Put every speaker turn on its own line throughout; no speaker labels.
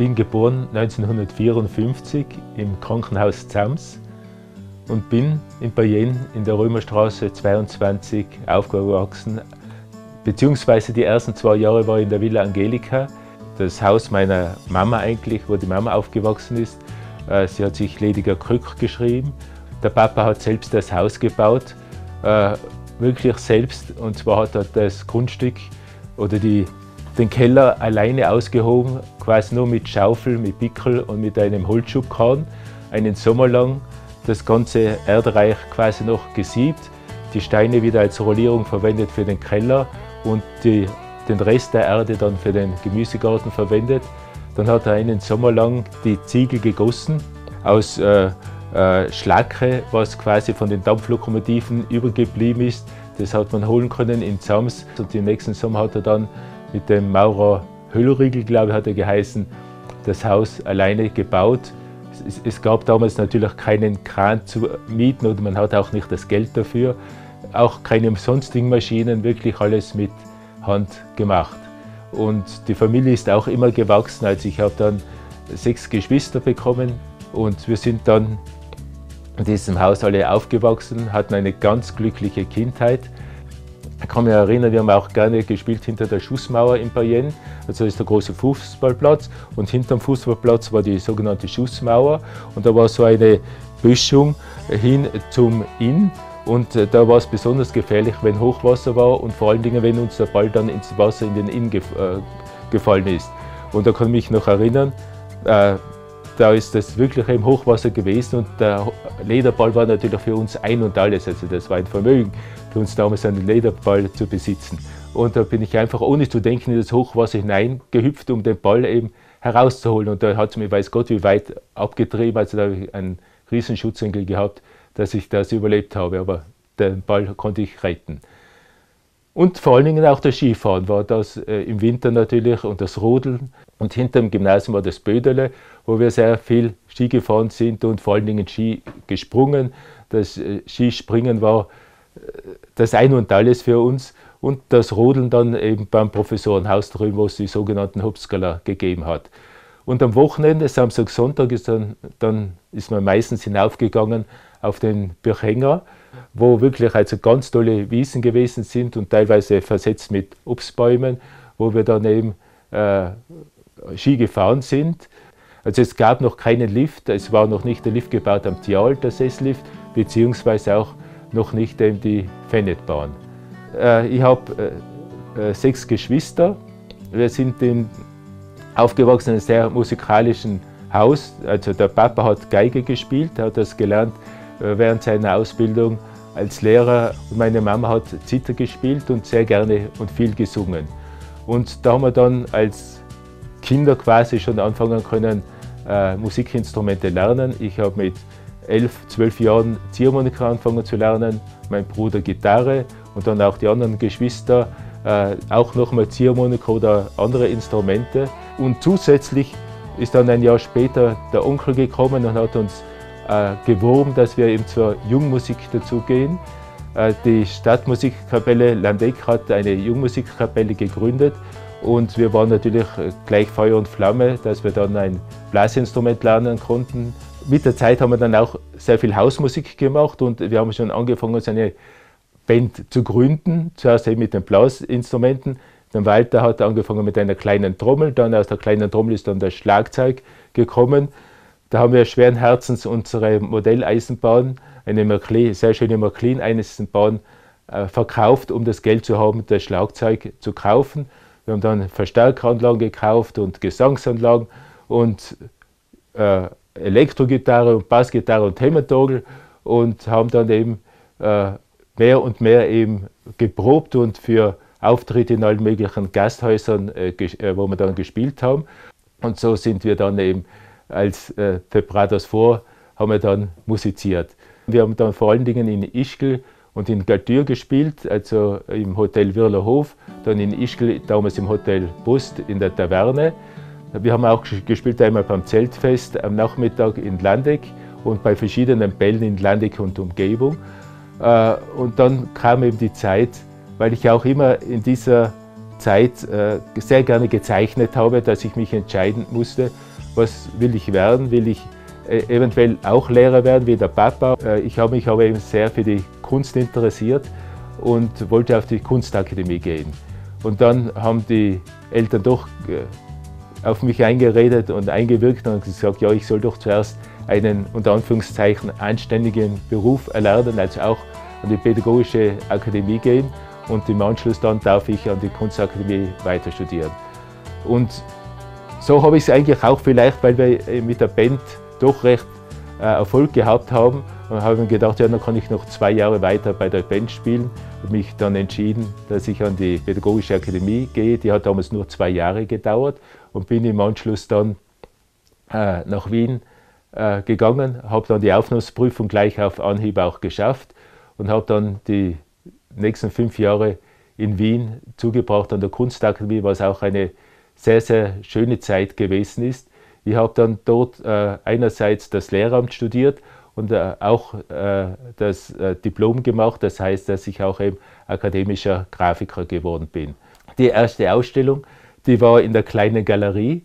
bin geboren 1954 im Krankenhaus Zams und bin in Bayern in der Römerstraße 22 aufgewachsen. Beziehungsweise die ersten zwei Jahre war ich in der Villa Angelika, das Haus meiner Mama eigentlich, wo die Mama aufgewachsen ist. Äh, sie hat sich Lediger Krück geschrieben. Der Papa hat selbst das Haus gebaut, äh, wirklich selbst. Und zwar hat er das Grundstück oder die, den Keller alleine ausgehoben, quasi nur mit Schaufel, mit Pickel und mit einem Holzschubkran, einen Sommer lang das ganze Erdreich quasi noch gesiebt, die Steine wieder als Rollierung verwendet für den Keller und die, den Rest der Erde dann für den Gemüsegarten verwendet. Dann hat er einen Sommer lang die Ziegel gegossen aus äh, äh, Schlacke, was quasi von den Dampflokomotiven übergeblieben ist. Das hat man holen können in Zams. Und den nächsten Sommer hat er dann mit dem Maurer Höllriegel, glaube ich, hat er geheißen, das Haus alleine gebaut es, es, gab damals natürlich keinen Kran zu mieten oder man hat auch nicht das Geld dafür. Auch keine sonstigen Maschinen, wirklich alles mit Hand gemacht. Und die Familie ist auch immer gewachsen. Also ich habe dann sechs Geschwister bekommen und wir sind dann in diesem Haus alle aufgewachsen, hatten eine ganz glückliche Kindheit. Ich kann mich erinnern, wir haben auch gerne gespielt hinter der Schussmauer in Bayern. Also das ist der große Fußballplatz und hinter dem Fußballplatz war die sogenannte Schussmauer und da war so eine Böschung hin zum Inn. Und äh, da war es besonders gefährlich, wenn Hochwasser war und vor allen Dingen, wenn uns der Ball dann ins Wasser in den Inn äh, gefallen ist. Und da kann ich mich noch erinnern, äh, da ist das wirklich im Hochwasser gewesen und der Lederball war natürlich für uns ein und alles. Also das war ein Vermögen für uns damals, einen Lederball zu besitzen. Und da bin ich einfach ohne zu denken in das Hochwasser hineingehüpft, um den Ball eben herauszuholen. Und da hat es mir, weiß Gott, wie weit abgetrieben. Also da habe ich einen riesen Schutzengel gehabt, dass ich das überlebt habe. Aber den Ball konnte ich retten. Und vor allen Dingen auch das Skifahren war das äh, im Winter natürlich und das Rodeln. Und hinter dem Gymnasium war das Bödele, wo wir sehr viel Ski gefahren sind und vor allen Dingen Ski gesprungen. Das äh, Skispringen war äh, das Ein und Alles für uns. Und das Rodeln dann eben beim Professorenhaus drüben, wo es die sogenannten Hopskala gegeben hat. Und am Wochenende, Samstag, Sonntag, ist, dann, dann ist man meistens hinaufgegangen auf den Birchenger wo wirklich also ganz tolle Wiesen gewesen sind und teilweise versetzt mit Obstbäumen, wo wir dann eben äh, Ski gefahren sind. Also es gab noch keinen Lift, es war noch nicht der Lift gebaut am Tial, der Sesslift, beziehungsweise auch noch nicht eben die Fennetbahn. Äh, ich habe äh, äh, sechs Geschwister. Wir sind in, aufgewachsen in einem sehr musikalischen Haus. Also der Papa hat Geige gespielt, hat das gelernt äh, während seiner Ausbildung als Lehrer. Meine Mama hat Zither gespielt und sehr gerne und viel gesungen. Und da haben wir dann als Kinder quasi schon anfangen können, äh, Musikinstrumente lernen. Ich habe mit elf, zwölf Jahren Ziehharmonika angefangen zu lernen, mein Bruder Gitarre und dann auch die anderen Geschwister äh, auch nochmal Ziehharmonika oder andere Instrumente. Und zusätzlich ist dann ein Jahr später der Onkel gekommen und hat uns äh, geworben, dass wir eben zur Jungmusik dazugehen. Äh, die Stadtmusikkapelle Landeck hat eine Jungmusikkapelle gegründet und wir waren natürlich gleich Feuer und Flamme, dass wir dann ein Blasinstrument lernen konnten. Mit der Zeit haben wir dann auch sehr viel Hausmusik gemacht und wir haben schon angefangen, eine Band zu gründen. Zuerst eben mit den Blasinstrumenten. Dann Walter hat angefangen mit einer kleinen Trommel, dann aus der kleinen Trommel ist dann das Schlagzeug gekommen. Da haben wir schweren Herzens unsere Modelleisenbahn, eine Märklin, sehr schöne Märklin-Eisenbahn, äh, verkauft, um das Geld zu haben, das Schlagzeug zu kaufen. Wir haben dann Verstärkeranlagen gekauft und Gesangsanlagen und äh, Elektrogitarre und Bassgitarre und Hämatorgel und haben dann eben äh, mehr und mehr eben geprobt und für Auftritte in allen möglichen Gasthäusern, äh, äh wo wir dann gespielt haben. Und so sind wir dann eben als äh, Vibratos vor, haben wir dann musiziert. Wir haben dann vor allen Dingen in Ischgl und in Galtür gespielt, also im Hotel Wirlerhof, dann in Ischgl, damals im Hotel Bust in der Taverne. Wir haben auch gespielt einmal beim Zeltfest am Nachmittag in Landeck und bei verschiedenen Bällen in Landeck und Umgebung. Äh, und dann kam eben die Zeit, weil ich auch immer in dieser Zeit äh, sehr gerne gezeichnet habe, dass ich mich entscheiden musste, was will ich werden, will ich äh, eventuell auch Lehrer werden wie der Papa. Äh, ich habe mich aber eben sehr für die Kunst interessiert und wollte auf die Kunstakademie gehen. Und dann haben die Eltern doch äh, auf mich eingeredet und eingewirkt und gesagt, ja, ich soll doch zuerst einen unter Anführungszeichen anständigen Beruf erlernen, also auch an die Pädagogische Akademie gehen und im Anschluss dann darf ich an die Kunstakademie weiter studieren. Und so habe ich es eigentlich auch vielleicht, weil wir mit der Band doch recht äh, Erfolg gehabt haben. Und habe mir gedacht, ja, dann kann ich noch zwei Jahre weiter bei der Band spielen. Und mich dann entschieden, dass ich an die Pädagogische Akademie gehe. Die hat damals nur zwei Jahre gedauert und bin im Anschluss dann äh, nach Wien äh, gegangen, habe dann die Aufnahmeprüfung gleich auf Anhieb auch geschafft und habe dann die nächsten fünf Jahre in Wien zugebracht an der Kunstakademie, was auch eine sehr, sehr schöne Zeit gewesen ist. Ich habe dann dort äh, einerseits das Lehramt studiert und äh, auch äh, das äh, Diplom gemacht. Das heißt, dass ich auch eben akademischer Grafiker geworden bin. Die erste Ausstellung, die war in der kleinen Galerie.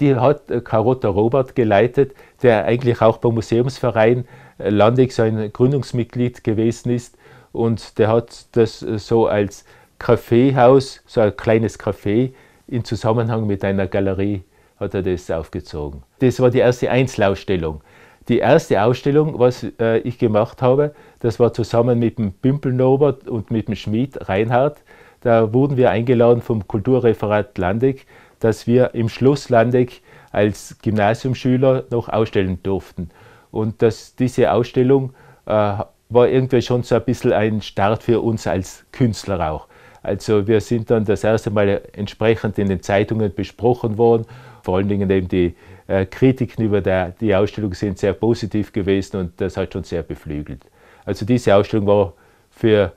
Die hat äh, Carota Robert geleitet, der eigentlich auch beim Museumsverein äh, Landex ein Gründungsmitglied gewesen ist. Und der hat das so als Kaffeehaus, so ein kleines Café in Zusammenhang mit einer Galerie hat er das aufgezogen. Das war die erste Einzelausstellung. Die erste Ausstellung, was äh, ich gemacht habe, das war zusammen mit dem Bümpel Norbert und mit dem Schmied Reinhard. Da wurden wir eingeladen vom Kulturreferat Landeck, dass wir im Schloss Landeck als Gymnasiumschüler noch ausstellen durften. Und dass diese Ausstellung äh, war irgendwie schon so ein bisschen ein Start für uns als Künstler auch. Also wir sind dann das erste Mal entsprechend in den Zeitungen besprochen worden. Vor allen Dingen eben die äh, Kritiken über der, die Ausstellung sind sehr positiv gewesen und das hat schon sehr beflügelt. Also diese Ausstellung war für,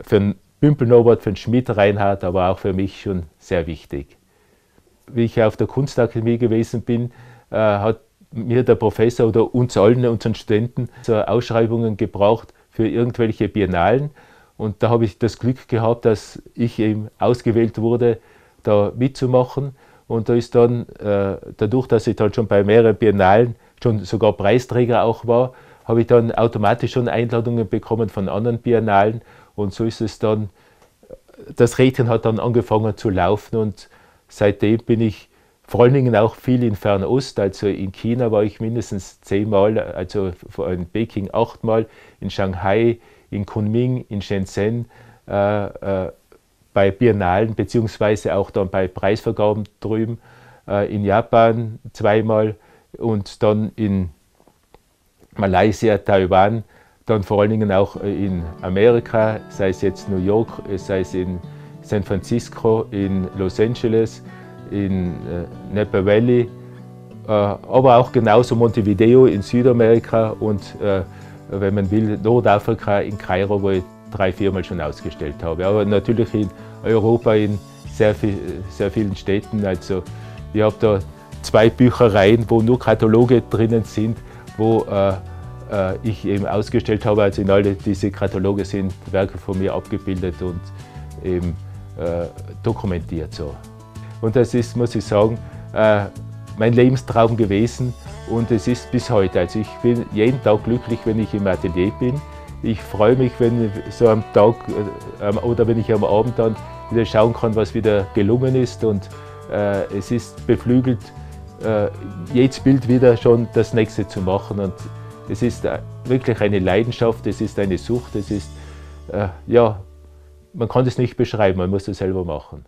für Bümpel Norbert, für den Schmidt Reinhardt, aber auch für mich schon sehr wichtig. Wie ich auf der Kunstakademie gewesen bin, äh, hat mir der Professor oder uns allen, unseren Studenten, so Ausschreibungen gebraucht für irgendwelche Biennalen. Und da habe ich das Glück gehabt, dass ich eben ausgewählt wurde, da mitzumachen. Und da ist dann, äh, dadurch, dass ich dann schon bei mehreren Biennalen schon sogar Preisträger auch war, habe ich dann automatisch schon Einladungen bekommen von anderen Biennalen. Und so ist es dann, das Rädchen hat dann angefangen zu laufen und seitdem bin ich vor allen Dingen auch viel in Fernost, also in China war ich mindestens zehnmal, also in Peking achtmal, in Shanghai, in Kunming, in Shenzhen, äh, äh, bei Biennalen beziehungsweise auch dann bei Preisvergaben drüben, äh, in Japan zweimal und dann in Malaysia, Taiwan, dann vor allen Dingen auch in Amerika, sei es jetzt New York, sei es in San Francisco, in Los Angeles, in äh, Napa Valley, äh, aber auch genauso Montevideo in Südamerika und äh, wenn man will, Nordafrika in Kairo, wo ich drei, viermal schon ausgestellt habe. Aber natürlich in Europa in sehr, viel, sehr vielen Städten. Also ich habe da zwei Büchereien, wo nur Kataloge drinnen sind, wo äh, ich eben ausgestellt habe. Also in alle diese Kataloge sind Werke von mir abgebildet und eben äh, dokumentiert. So. Und das ist, muss ich sagen, äh, mein Lebenstraum gewesen und es ist bis heute. Also ich bin jeden Tag glücklich, wenn ich im Atelier bin. Ich freue mich, wenn so am Tag äh, oder wenn ich am Abend dann wieder schauen kann, was wieder gelungen ist und äh, es ist beflügelt, jedes Bild wieder schon das nächste zu machen und es ist wirklich eine Leidenschaft, es ist eine Sucht, es ist, ja, man kann es nicht beschreiben, man muss es selber machen.